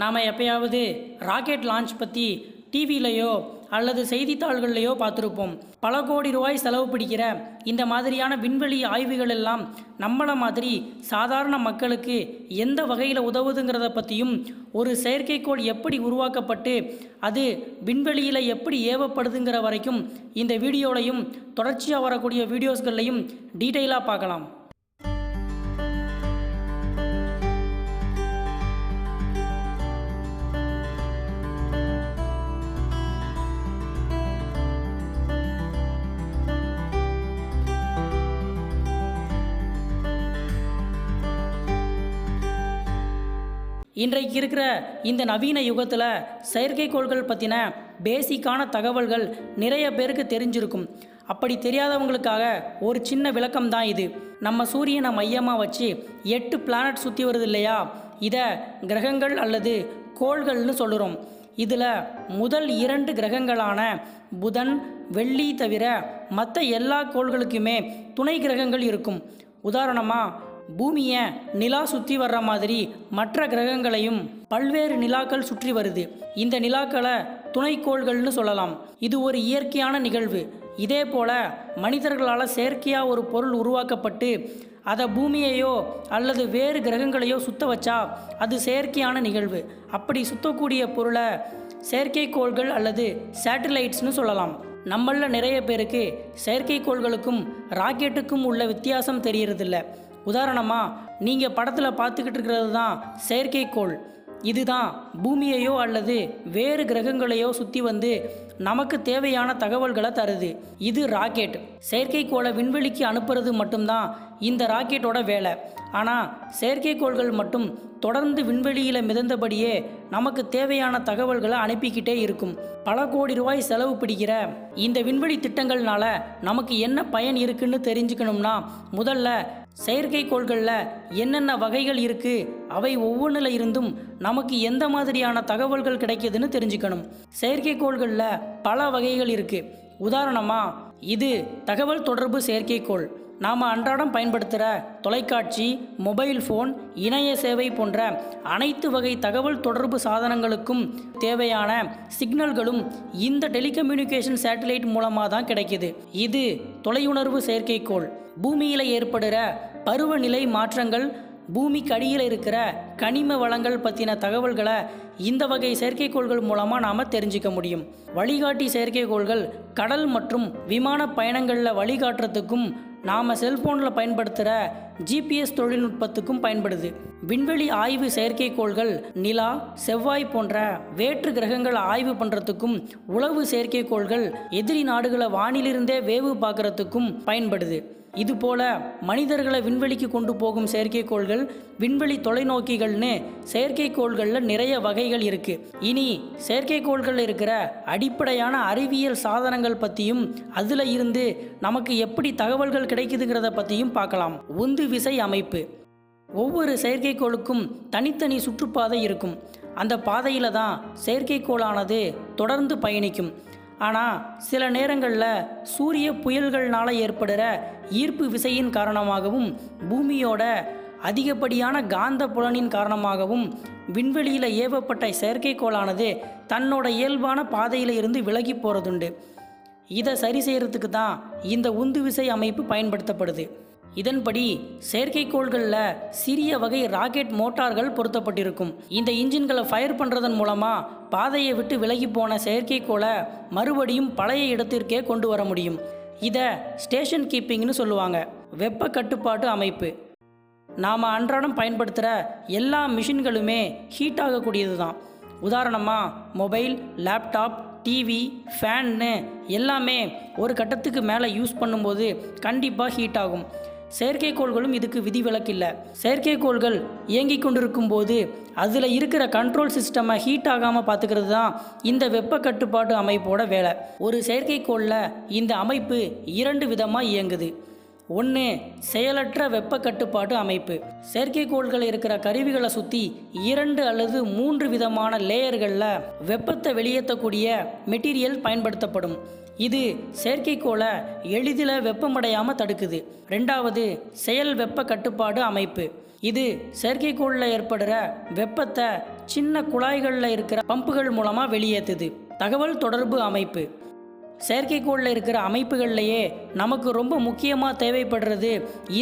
நாம் எப்பயாவது rocket launch பற்றி டிவியிலையோ அல்லது செய்தித்தாள்கள்லையோ பார்த்துருப்போம். பல கோடி ரூபாய் செலவு பிடிக்கிற இந்த மாதிரியான விண்வெளி ஆய்வுகள் எல்லாம் நம்மளை மாதிரி சாதாரண மக்களுக்கு எந்த வகையில் உதவுதுங்கிறத பற்றியும் ஒரு செயற்கைக்கோள் எப்படி உருவாக்கப்பட்டு அது விண்வெளியில் எப்படி ஏவப்படுதுங்கிற வரைக்கும் இந்த வீடியோலையும் தொடர்ச்சியாக வரக்கூடிய வீடியோஸ்கள்லையும் டீட்டெயிலாக பார்க்கலாம். இன்றைக்கு இருக்கிற இந்த நவீன யுகத்தில் செயற்கைக்கோள்கள் பற்றின பேசிக்கான தகவல்கள் நிறைய பேருக்கு தெரிஞ்சிருக்கும். அப்படி தெரியாதவங்களுக்காக ஒரு சின்ன விளக்கம் தான் இது. நம்ம சூரியனை மையமாக வச்சு எட்டு பிளானட் சுற்றி வருது இல்லையா? இதை கிரகங்கள் அல்லது கோள்கள்னு சொல்கிறோம் இதில் முதல் இரண்டு கிரகங்களான புதன் வெள்ளி தவிர மற்ற எல்லா கோள்களுக்குமே துணை கிரகங்கள் இருக்கும். உதாரணமாக பூமியை நிலா சுற்றி வர்ற மாதிரி மற்ற கிரகங்களையும் பல்வேறு நிலாக்கள் சுற்றி வருது. இந்த நிலாக்களை துணைக்கோள்கள்னு சொல்லலாம். இது ஒரு இயற்கையான நிகழ்வு. இதே போல மனிதர்களால் செயற்கையாக ஒரு பொருள் உருவாக்கப்பட்டு அதை பூமியையோ அல்லது வேறு கிரகங்களையோ சுத்த வச்சா அது செயற்கையான நிகழ்வு. அப்படி சுத்தக்கூடிய பொருளை செயற்கைக்கோள்கள் அல்லது சேட்டலைட்ஸ்னு சொல்லலாம். நம்மளில் நிறைய பேருக்கு செயற்கைக்கோள்களுக்கும் ராக்கெட்டுக்கும் உள்ள வித்தியாசம் தெரியறதில்ல. உதாரணமாக நீங்கள் படத்தில் பார்த்துக்கிட்டு இருக்கிறது தான் செயற்கைக்கோள். இதுதான் பூமியையோ அல்லது வேறு கிரகங்களையோ சுற்றி வந்து நமக்கு தேவையான தகவல்களை தருது. இது ராக்கெட். செயற்கைக்கோளை விண்வெளிக்கு அனுப்புறது மட்டும்தான் இந்த ராக்கெட்டோட வேலை. ஆனால் செயற்கைக்கோள்கள் மட்டும் தொடர்ந்து விண்வெளியில் மிதந்தபடியே நமக்கு தேவையான தகவல்களை அனுப்பிக்கிட்டே இருக்கும். பல கோடி ரூபாய் செலவு பிடிக்கிற இந்த விண்வெளி திட்டங்கள்னால நமக்கு என்ன பயன் இருக்குன்னு தெரிஞ்சுக்கணும்னா முதல்ல செயற்கைக்கோள்களில் என்னென்ன வகைகள் இருக்குது அவை ஒவ்வொன்றில் இருந்தும் நமக்கு எந்த மாதிரியான தகவல்கள் கிடைக்கிதுன்னு தெரிஞ்சுக்கணும். செயற்கைக்கோள்களில் பல வகைகள் இருக்குது உதாரணமாக இது தகவல் தொடர்பு செயற்கைக்கோள். நாம் அன்றாடம் பயன்படுத்துகிற தொலைக்காட்சி மொபைல் ஃபோன் இணைய சேவை போன்ற அனைத்து வகை தகவல் தொடர்பு சாதனங்களுக்கும் தேவையான சிக்னல்களும் இந்த டெலிகம்யூனிகேஷன் சேட்டலைட் மூலமாக தான் கிடைக்குது. இது தொலையுணர்வு செயற்கைக்கோள். பூமியில் ஏற்படுகிற பருவநிலை மாற்றங்கள் பூமிக்கு அடியில் இருக்கிற கனிம வளங்கள் பற்றின தகவல்களை இந்த வகை செயற்கைக்கோள்கள் மூலமாக நாம் தெரிஞ்சுக்க முடியும். வழிகாட்டி செயற்கைக்கோள்கள் கடல் மற்றும் விமான பயணங்களில் வழிகாட்டுறதுக்கும் நாம் செல்போனில் பயன்படுத்துகிற ஜிபிஎஸ் தொழில்நுட்பத்துக்கும் பயன்படுது. விண்வெளி ஆய்வு செயற்கைக்கோள்கள் நிலா செவ்வாய் போன்ற வேற்று கிரகங்களை ஆய்வு பண்ணுறதுக்கும் உளவு செயற்கைக்கோள்கள் எதிரி நாடுகளை வானிலிருந்தே வேவு பார்க்குறதுக்கும் பயன்படுது. இதுபோல மனிதர்களை விண்வெளிக்கு கொண்டு போகும் செயற்கைக்கோள்கள் விண்வெளி தொலைநோக்கிகள்னு செயற்கைக்கோள்களில் நிறைய வகைகள் இருக்கு. இனி செயற்கைக்கோள்களில் இருக்கிற அடிப்படையான அறிவியல் சாதனங்கள் பற்றியும் அதில் இருந்து நமக்கு எப்படி தகவல்கள் கிடைக்குதுங்கிறத பற்றியும் பார்க்கலாம். உந்து விசை அமைப்பு. ஒவ்வொரு செயற்கைக்கோளுக்கும் தனித்தனி சுற்றுப்பாதை இருக்கும். அந்த பாதையில் தான் செயற்கைக்கோளானது தொடர்ந்து பயணிக்கும். ஆனால் சில நேரங்களில் சூரிய புயல்கள்னால ஏற்படுற ஈர்ப்பு விசையின் காரணமாகவும் பூமியோட அதிகப்படியான காந்த புலனின் காரணமாகவும் விண்வெளியில் ஏவப்பட்ட செயற்கைக்கோளானது தன்னோட இயல்பான பாதையில் இருந்து விலகி போகிறதுண்டு இதை சரி செய்கிறதுக்கு தான் இந்த உந்து விசை அமைப்பு பயன்படுத்தப்படுது. இதன்படி செயற்கைக்கோள்களில் சிறிய வகை ராக்கெட் மோட்டார்கள் பொருத்தப்பட்டிருக்கும். இந்த இன்ஜின்களை ஃபயர் பண்ணுறதன் மூலமாக பாதையை விட்டு விலகி போன செயற்கைக்கோளை மறுபடியும் பழைய இடத்திற்கே கொண்டு வர முடியும். இதை ஸ்டேஷன் கீப்பிங்னு சொல்லுவாங்க. வெப்ப கட்டுப்பாட்டு அமைப்பு. நாம் அன்றாடம் பயன்படுத்துகிற எல்லா மிஷின்களுமே ஹீட் ஆகக்கூடியது தான் உதாரணமாக மொபைல் லேப்டாப் டிவி ஃபேன்னு எல்லாமே ஒரு கட்டத்துக்கு மேலே யூஸ் பண்ணும்போது கண்டிப்பாக ஹீட் ஆகும். செயற்கைக்கோள்களும் இதுக்கு விதிவிலக்கில்லை. செயற்கைக்கோள்கள் இயங்கிக் கொண்டிருக்கும் போது அதில் இருக்கிற கண்ட்ரோல் சிஸ்டமை ஹீட் ஆகாமல் பார்த்துக்கிறது தான் இந்த வெப்ப கட்டுப்பாட்டு அமைப்போட வேலை. ஒரு செயற்கைக்கோளில் இந்த அமைப்பு இரண்டு விதமாக இயங்குது. ஒன்று செயலற்ற வெப்ப கட்டுப்பாட்டு அமைப்பு. செயற்கைக்கோள்கள் இருக்கிற கருவிகளை சுற்றி இரண்டு அல்லது மூன்று விதமான லேயர்களில் வெப்பத்தை வெளியேற்றக்கூடிய மெட்டீரியல் பயன்படுத்தப்படும். இது செயற்கைக்கோளை எளிதில் வெப்பமடையாமல் தடுக்குது. ரெண்டாவது செயல் வெப்ப கட்டுப்பாடு அமைப்பு. இது செயற்கைக்கோளில் ஏற்படுற வெப்பத்தை சின்ன குழாய்களில் இருக்கிற பம்புகள் மூலமாக வெளியேற்றுது தகவல் தொடர்பு அமைப்பு. செயற்கைக்கோளில் இருக்கிற அமைப்புகள்லையே நமக்கு ரொம்ப முக்கியமாக தேவைப்படுறது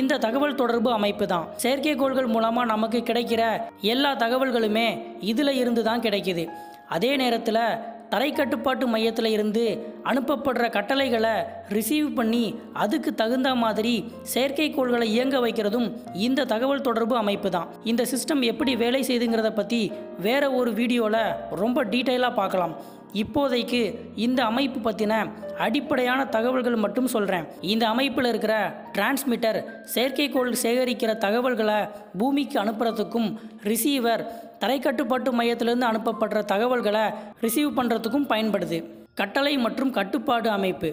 இந்த தகவல் தொடர்பு அமைப்பு தான். செயற்கைக்கோள்கள் மூலமாக நமக்கு கிடைக்கிற எல்லா தகவல்களுமே இதில் இருந்து தான் கிடைக்குது. அதே நேரத்தில் தரை கட்டுப்பாட்டு மையத்தில் இருந்து அனுப்பப்படுற கட்டளைகளை ரிசீவ் பண்ணி அதுக்கு தகுந்த மாதிரி செயற்கைக்கோள்களை இயங்க வைக்கிறதும் இந்த தகவல் தொடர்பு அமைப்பு தான். இந்த சிஸ்டம் எப்படி வேலை செய்துங்கிறத பற்றி வேற ஒரு வீடியோவில் ரொம்ப டீட்டெயிலாக பார்க்கலாம். இப்போதைக்கு இந்த அமைப்பு பற்றின அடிப்படையான தகவல்கள் மட்டும் சொல்கிறேன் இந்த அமைப்பில் இருக்கிற டிரான்ஸ்மிட்டர் செயற்கைக்கோள் சேகரிக்கிற தகவல்களை பூமிக்கு அனுப்புறதுக்கும் ரிசீவர் தரைக்கட்டுப்பாட்டு மையத்திலிருந்து அனுப்பப்படுற தகவல்களை ரிசீவ் பண்ணுறதுக்கும் பயன்படுது. கட்டளை மற்றும் கட்டுப்பாடு அமைப்பு.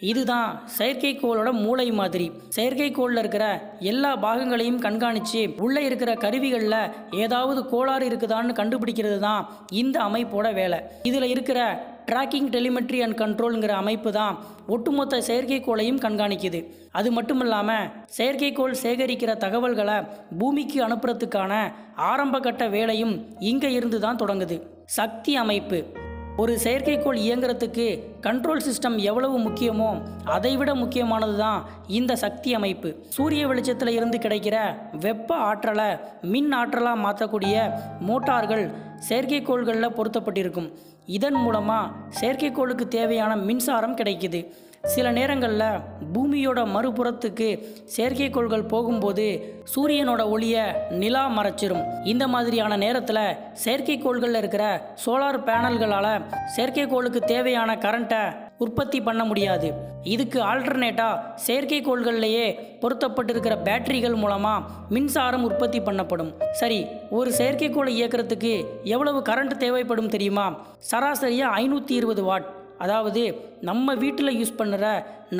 இதுதான் செயற்கைக்கோளோட மூளை மாதிரி. செயற்கைக்கோளில் இருக்கிற எல்லா பாகங்களையும் கண்காணித்து உள்ளே இருக்கிற கருவிகளில் ஏதாவது கோளாறு இருக்குதான்னு கண்டுபிடிக்கிறது தான் இந்த அமைப்போட வேலை. இதில் இருக்கிற ட்ராக்கிங் டெலிமெட்ரி அண்ட் கண்ட்ரோலுங்கிற அமைப்பு தான் ஒட்டுமொத்த செயற்கைக்கோளையும் கண்காணிக்குது. அது மட்டும் இல்லாமல் செயற்கைக்கோள் சேகரிக்கிற தகவல்களை பூமிக்கு அனுப்புறதுக்கான ஆரம்பகட்ட வேலையும் இங்கே இருந்து தான் தொடங்குது. சக்தி அமைப்பு. ஒரு செயற்கைக்கோள் இயங்குறதுக்கு கண்ட்ரோல் சிஸ்டம் எவ்வளவு முக்கியமோ அதைவிட முக்கியமானது தான் இந்த சக்தி அமைப்பு. சூரிய வெளிச்சத்தில் இருந்து கிடைக்கிற வெப்ப ஆற்றலை மின் ஆற்றலாக மாற்றக்கூடிய மோட்டார்கள் செயற்கைக்கோள்களில் பொருத்தப்பட்டிருக்கும். இதன் மூலமாக செயற்கைக்கோளுக்கு தேவையான மின்சாரம் கிடைக்குது. சில நேரங்களில் பூமியோட மறுபுறத்துக்கு செயற்கைக்கோள்கள் போகும்போது சூரியனோட ஒளியை நிலா மறைச்சிரும். இந்த மாதிரியான நேரத்தில் செயற்கைக்கோள்களில் இருக்கிற சோலார் பேனல்களால் செயற்கைக்கோளுக்கு தேவையான கரண்ட்டை உற்பத்தி பண்ண முடியாது. இதுக்கு ஆல்டர்னேட்டாக செயற்கைக்கோள்கள்லேயே பொருத்தப்பட்டிருக்கிற பேட்டரிகள் மூலமாக மின்சாரம் உற்பத்தி பண்ணப்படும். சரி ஒரு செயற்கைக்கோளை இயக்கிறதுக்கு எவ்வளவு கரண்ட் தேவைப்படும் தெரியுமா? சராசரியாக ஐநூற்றி இருபது வாட். அதாவது நம்ம வீட்டில் யூஸ் பண்ணுற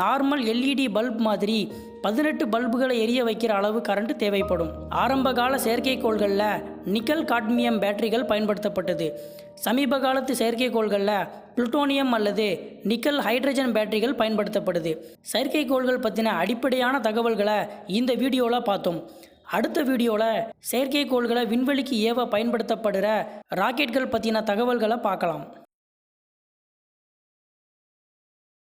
நார்மல் எல்இடி பல்ப் மாதிரி பதினெட்டு பல்புகளை எரிய வைக்கிற அளவு கரண்ட் தேவைப்படும். ஆரம்பகால செயற்கைக்கோள்களில் நிக்கல் காட்மியம் பேட்டரிகள் பயன்படுத்தப்பட்டது. சமீப காலத்து செயற்கைக்கோள்களில் புளுட்டோனியம் அல்லது நிக்கல் ஹைட்ரஜன் பேட்டரிகள் பயன்படுத்தப்படுது. செயற்கைக்கோள்கள் பற்றின அடிப்படையான தகவல்களை இந்த வீடியோவில் பார்த்தோம். அடுத்த வீடியோவில் செயற்கைக்கோள்களை விண்வெளிக்கு ஏவ பயன்படுத்தப்படுற ராக்கெட்கள் பற்றின தகவல்களை பார்க்கலாம்.